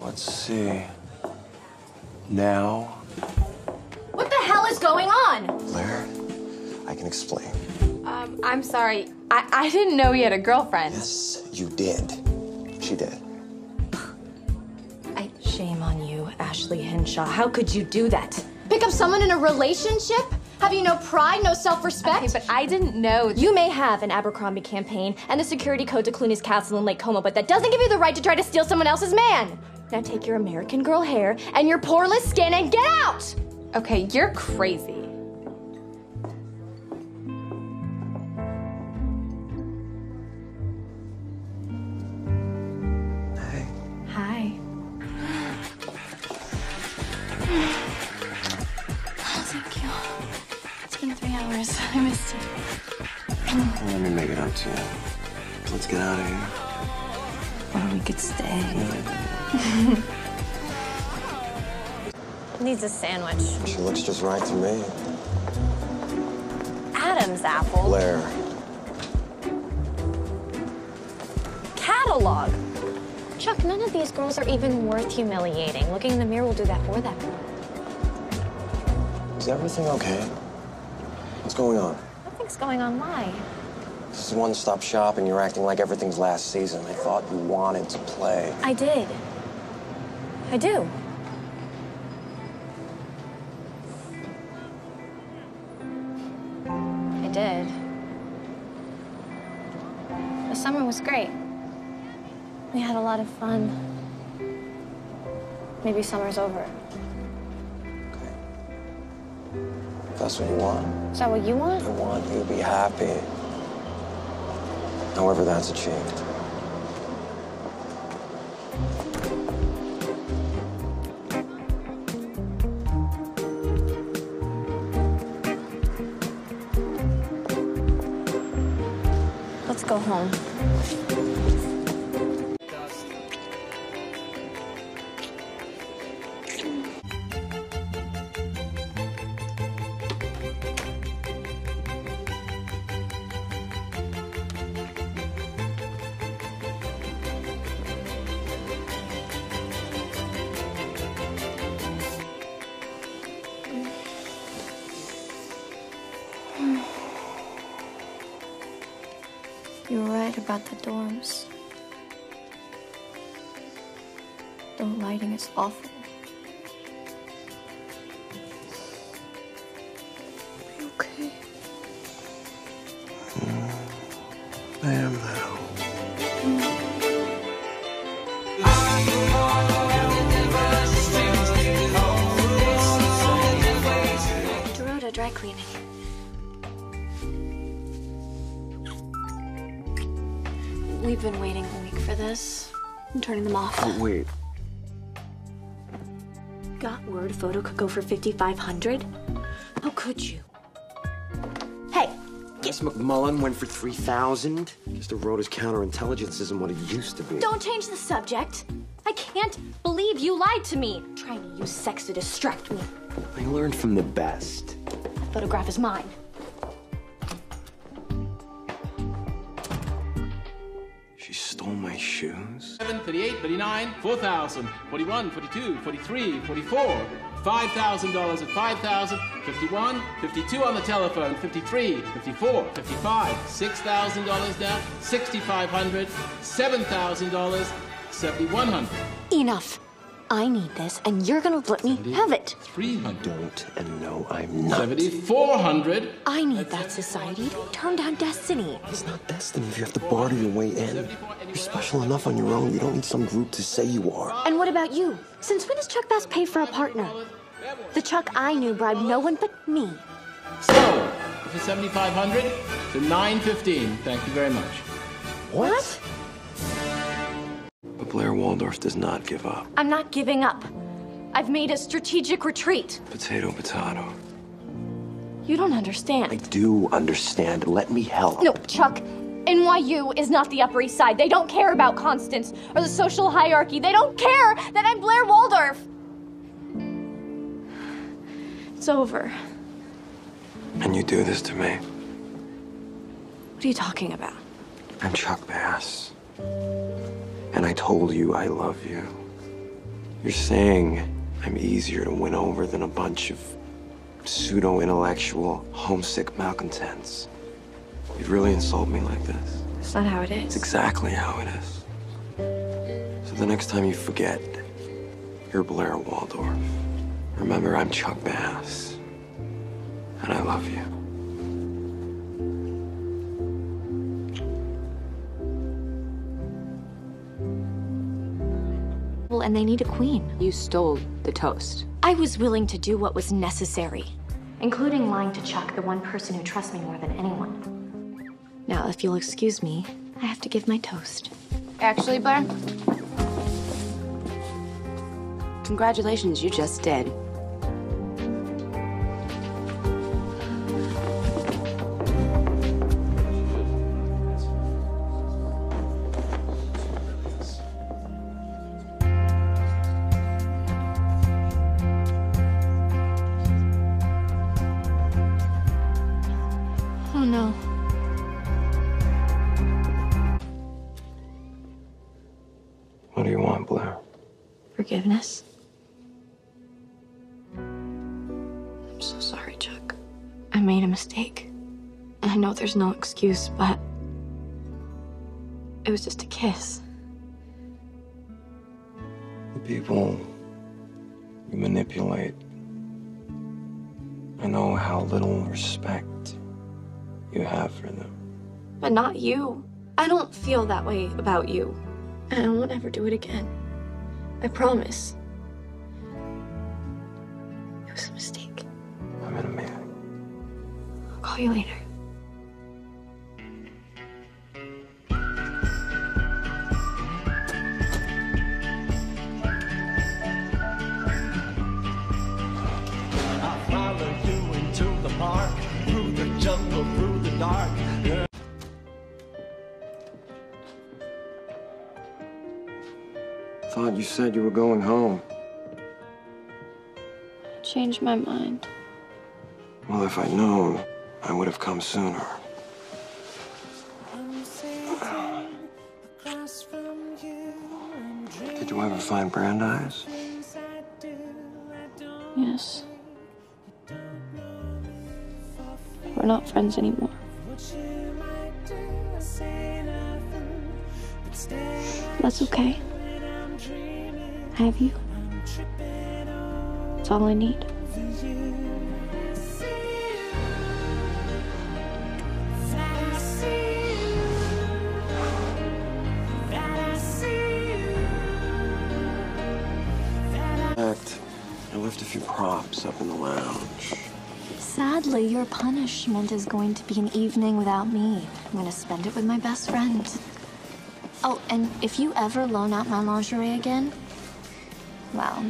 Let's see. Now, What the hell is going on? Blair, I can explain. Um, I'm sorry. I, I didn't know you had a girlfriend. Yes, you did. She did. I, shame on you, Ashley Hinshaw. How could you do that? Pick up someone in a relationship? Have you no pride, no self-respect? Okay, but I didn't know. You may have an Abercrombie campaign and the security code to Clooney's castle in Lake Como, but that doesn't give you the right to try to steal someone else's man. Now take your American Girl hair and your poreless skin and get out! Okay, you're crazy. Needs a sandwich. She looks just right to me. Adam's apple. Blair, Catalog. Chuck, none of these girls are even worth humiliating. Looking in the mirror will do that for them. is everything okay? What's going on? Nothing's going on. Why? This is one stop shop and you're acting like everything's last season. I thought you wanted to play. I did. I do. Great. We had a lot of fun. Maybe summer's over. Okay. If that's what you want, Is that what you want? I want you to be happy. However that's achieved. Let's go home. You. were right about the dorms. The lighting is awful. Are you okay? I am now. Dorota dry cleaning. We've been waiting a week for this. I'm turning them off. Oh, wait, Got word photo could go for 5500 How could you? Hey, Miss McMullen went for 3,000. Guess Dorota's counterintelligence isn't what it used to be. don't change the subject. I can't believe you lied to me. Trying to use sex to distract me. I learned from the best. That photograph is mine. She stole my shoes? 37, 38, 39, 4,000, 41, 42, 43, 44, $5,000 at 5,000, 51, 52 on the telephone, 53, 54, 55, $6,000 down, 6,500, $7,000, 7,100, Enough. I need this, and you're gonna let me have it. 300, Don't and no, I'm not. 7,400, I need that society. Don't turn down destiny. It's not destiny if you have to barter your way in. You're special enough on your own. You don't need some group to say you are. And what about you? Since when does Chuck Bass pay for a partner? The Chuck I knew bribed no one but me. so for 7,500 to 915. Thank you very much. What? But Blair Waldorf does not give up. I'm not giving up. I've made a strategic retreat. Potato, potato. You don't understand. I do understand. Let me help. No, Chuck. NYU is not the Upper East Side. They don't care about Constance or the social hierarchy. They don't care that I'm Blair Waldorf. It's over. And you do this to me. What are you talking about? I'm Chuck Bass. And I told you I love you. You're saying I'm easier to win over than a bunch of pseudo-intellectual, homesick malcontents. You'd really insult me like this. That's not how it is. It's exactly how it is. So the next time you forget, you're Blair Waldorf. Remember, I'm Chuck Bass. And I love you. And they need a queen. You stole the toast. I was willing to do what was necessary, including lying to Chuck, the one person who trusts me more than anyone. Now, if you'll excuse me, I have to give my toast. Actually, Blair? Congratulations, you just did. There's no excuse, but it was just a kiss. The people you manipulate. I know how little respect you have for them. But not you. I don't feel that way about you. And I won't ever do it again. I promise. It was a mistake. I'm in a man. I'll call you later. Thought you said you were going home. Changed my mind. Well, if I'd known, I would have come sooner. Did you ever find Brandeis? Yes. We're not friends anymore. That's okay. I have you. That's all I need. In fact, I left a few props up in the lounge. Sadly, your punishment is going to be an evening without me. I'm going to spend it with my best friend. Oh, and if you ever loan out my lingerie again, well,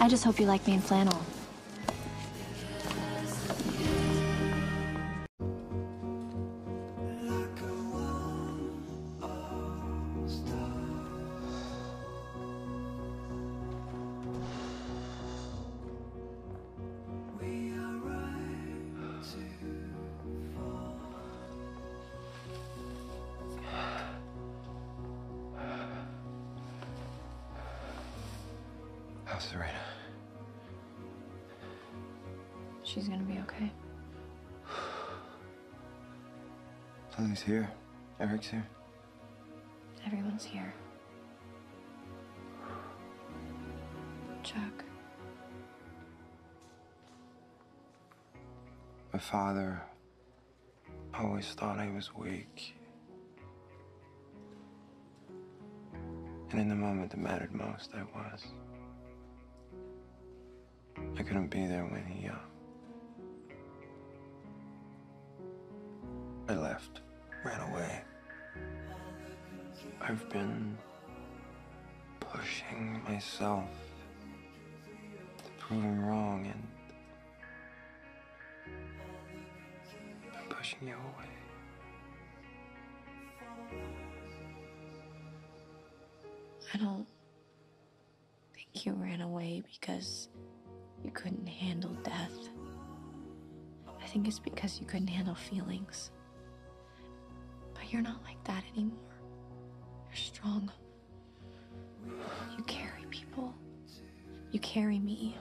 I just hope you like me in flannel. She's gonna be okay. Lily's here. Eric's here. Everyone's here. Chuck. My father always thought I was weak. And in the moment that mattered most, I was. I couldn't be there when he, uh. Ran away. I've been pushing myself to prove him wrong and pushing you away. I don't think you ran away because you couldn't handle death. I think it's because you couldn't handle feelings you're not like that anymore. You're strong. You carry people. You carry me.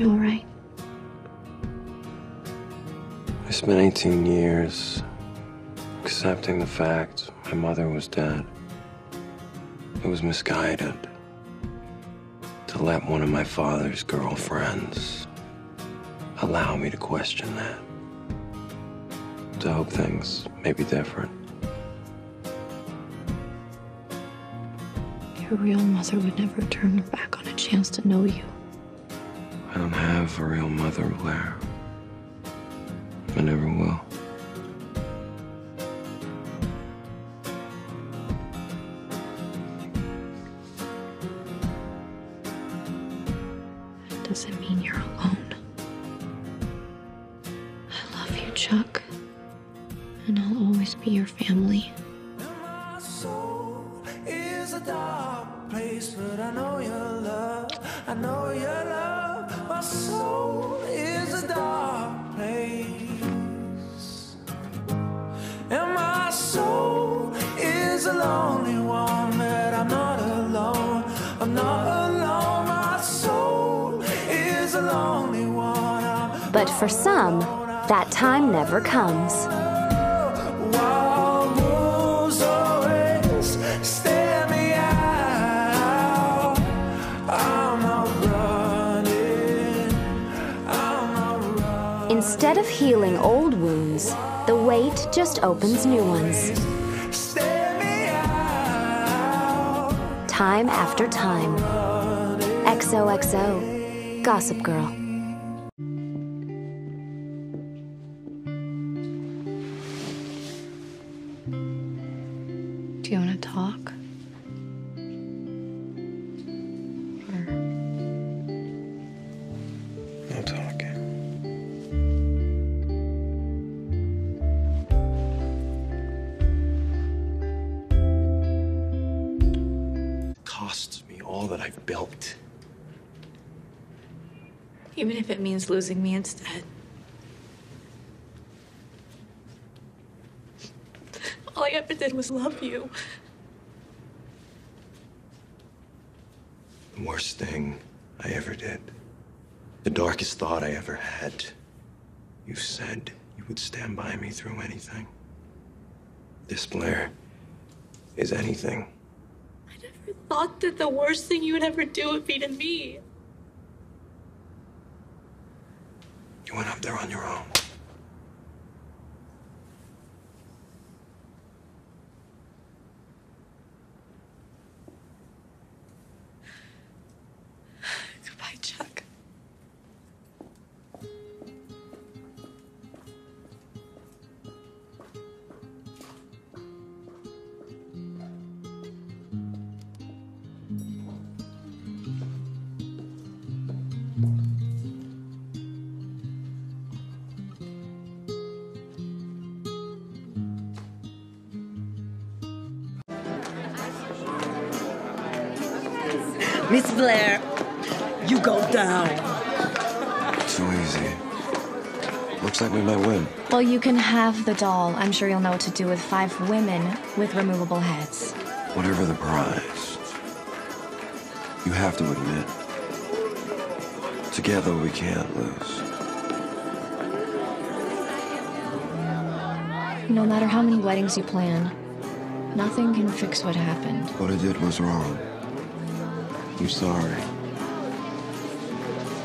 You alright? I spent 18 years accepting the fact my mother was dead. It was misguided to let one of my father's girlfriends allow me to question that. To hope things may be different. Your real mother would never turn her back on a chance to know you. I don't have a real mother, Blair. I never will. That doesn't mean you're alone. I love you, Chuck. And I'll always be your family. My soul is a dark place, but I know your love. But for some, that time never comes. Instead of healing old wounds, the weight just opens new ones. Time after time. XOXO. Gossip Girl. Costs me all that I've built. even if it means losing me instead. All I ever did was love you. The worst thing I ever did. The darkest thought I ever had. You said you would stand by me through anything. This Blair is anything. Thought that the worst thing you would ever do would be to me. You went up there on your own. Miss Blair, you go down. Too easy. Looks like we might win. Well, you can have the doll. I'm sure you'll know what to do with five women with removable heads. Whatever the prize, you have to admit, together we can't lose. No matter how many weddings you plan, nothing can fix what happened. What I did was wrong. I'm sorry.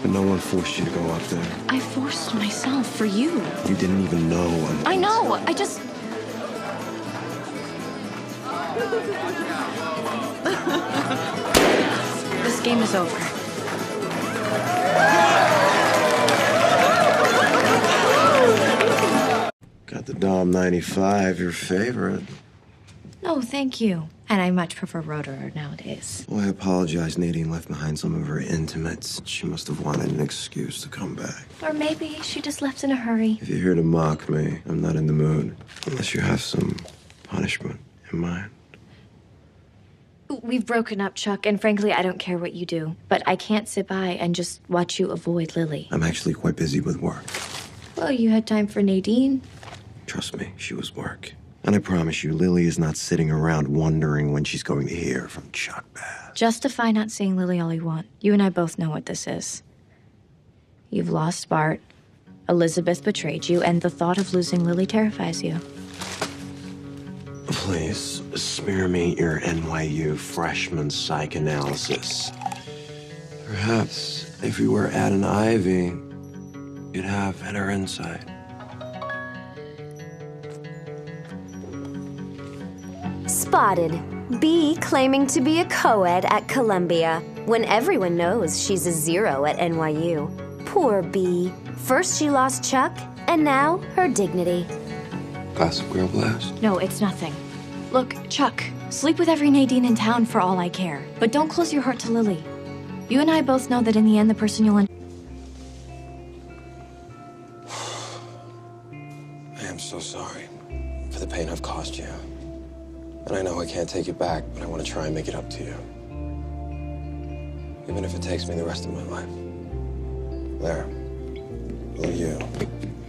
But no one forced you to go up there. I forced myself for you. You didn't even know until I know. I just. This game is over. Got the Dom 95, your favorite. No, thank you. And I much prefer Rotor nowadays. Well, I apologize. Nadine left behind some of her intimates. She must have wanted an excuse to come back. Or maybe she just left in a hurry. If you're here to mock me, I'm not in the mood. Unless you have some punishment in mind. We've broken up, Chuck, and frankly, I don't care what you do. But I can't sit by and just watch you avoid Lily. I'm actually quite busy with work. Well, you had time for Nadine. Trust me, she was work. And I promise you, Lily is not sitting around wondering when she's going to hear from Chuck Bass. Justify not seeing Lily all you want. You and I both know what this is. You've lost Bart. Elizabeth betrayed you, and the thought of losing Lily terrifies you. Please, smear me your NYU freshman psychoanalysis. Perhaps if you were at an Ivy, you'd have better insight. Spotted. B claiming to be a co-ed at Columbia when everyone knows she's a zero at NYU. Poor B. First she lost Chuck, and now her dignity. Classic girl blast. No, it's nothing. Look, Chuck, sleep with every Nadine in town for all I care. But don't close your heart to Lily. You and I both know that in the end, the person you'll can't take it back, but I want to try and make it up to you. Even if it takes me the rest of my life. There. Will you?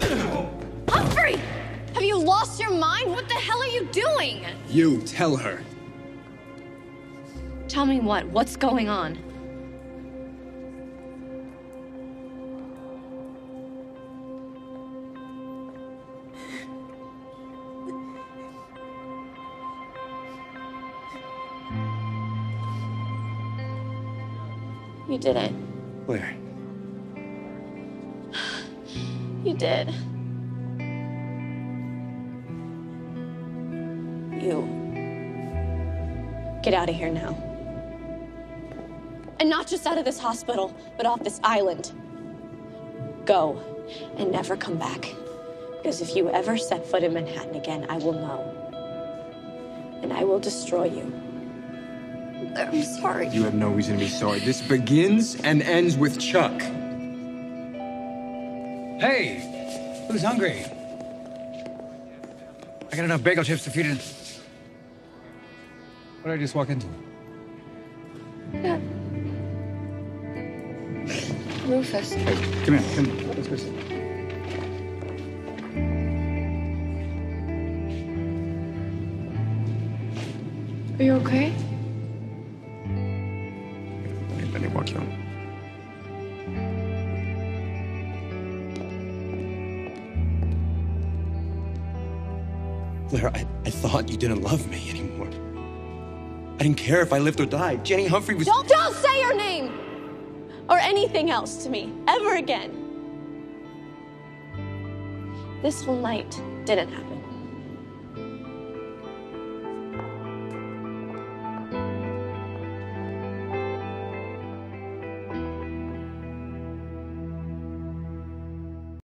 Humphrey! Have you lost your mind? What the hell are you doing? You tell her. Tell me what? What's going on? You didn't. Where? You did. You. Get out of here now. And not just out of this hospital, but off this island. Go and never come back. Because if you ever set foot in Manhattan again, I will know. And I will destroy you. I'm sorry. You have no reason to be sorry. This begins and ends with Chuck. Hey, who's hungry? I got enough bagel chips to feed it. What did I just walk into? Yeah. Rufus. Hey, come here, come here. Let's go sit. Are you okay? Let me, let walk you home. Blair, I, I thought you didn't love me anymore. I didn't care if I lived or died. Jenny Humphrey was. Don't, don't say your name! Or anything else to me, ever again. This whole night didn't happen.